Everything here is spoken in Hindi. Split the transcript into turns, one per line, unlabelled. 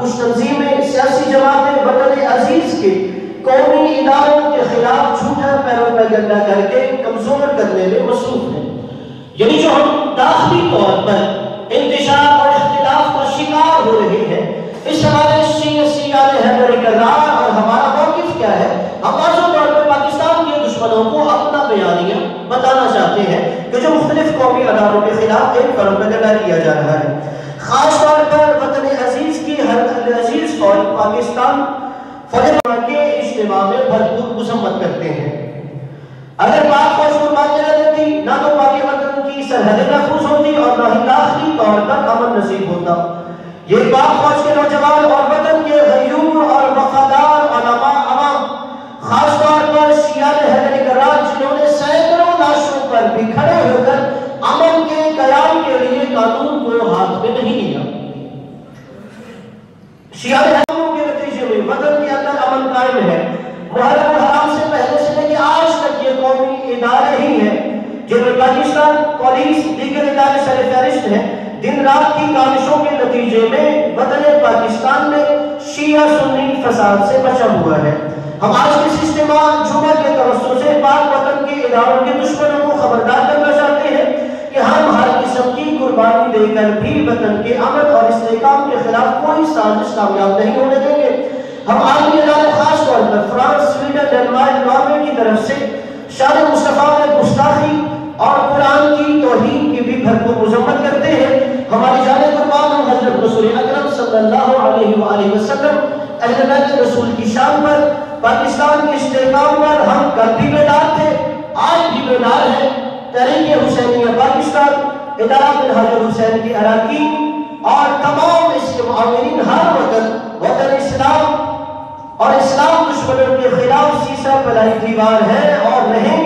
कुछ तंजीमें सियासी जमातें वतन अज़ीज़ के कौमी इदारों के खिलाफ झूठा पैरोपेगंडा करके कमज़ोर करने में मसरूफ है। यानी जो हम दाखिली तौर पर इंतज़ार और इख्तिलाफ का शिकार हो रहे हैं, इस हमारे करार और हमारा मौकिफ क्या है? हम तौर पर पाकिस्तान के दुश्मनों को अपना बयानिया बताना चाहते हैं कि जो मुख्तलिफ़ कौमी अदारों के खिलाफ एक पैरोपेगंडा किया जा रहा है। खास पाकिस्तान के इज्तिमा में भरपूर मजम्मत करते हैं। अगर पाक फौज कुर्बान न देती, ना तो पाकि वतन की सरहदें महफूज होती और ना ही दाखिली तौर पर अमन नसीब होता। ये पाक फौज के नौजवान और वतन के गयूर और वफादार अलामा अवाम खास तौर पर शिया हैदर करार, जिन्होंने सैकड़ों लाशों पर भी खड़े होकर अमन के कयाम के लिए कानून को हाथ में नहीं लिया। शिया पुलिस दीगर इदारे सर फहरिस्त हैं। दिन रात की काविशों के नतीजे में वतन पाकिस्तान में शिया सुन्नी फसाद से बचा हुआ है। हम आज के सिस्टमा जुमा के तवस्सुल से पाक वतन के इदारों के दुश्मनों को खबरदार करना चाहते हैं कि हम हर किस्म की कुर्बानी देकर भी वतन के अमन और इस्तेकाम के खिलाफ कोई साजिश कामयाब नहीं होने देंगे। हम आलमी खास तौर पर फ्रांस, स्वीडन, डेनमार्क, नॉर्वे की तरफ़ से वसल्लम अहले रसूल की शान पर, पाकिस्तान के इस्तेकाम पर हम कल भी बेदार थे, आज भी बेदार हैं। तहरीक हुसैनिया पाकिस्तान, इदारा हाजिर हुसैन की अरकान और तमाम इसके मामिन हर वतन वतन इस्लाम और इस्लाम दुश्मनों के खिलाफ सीसा पलाई दीवार है और रहेंगे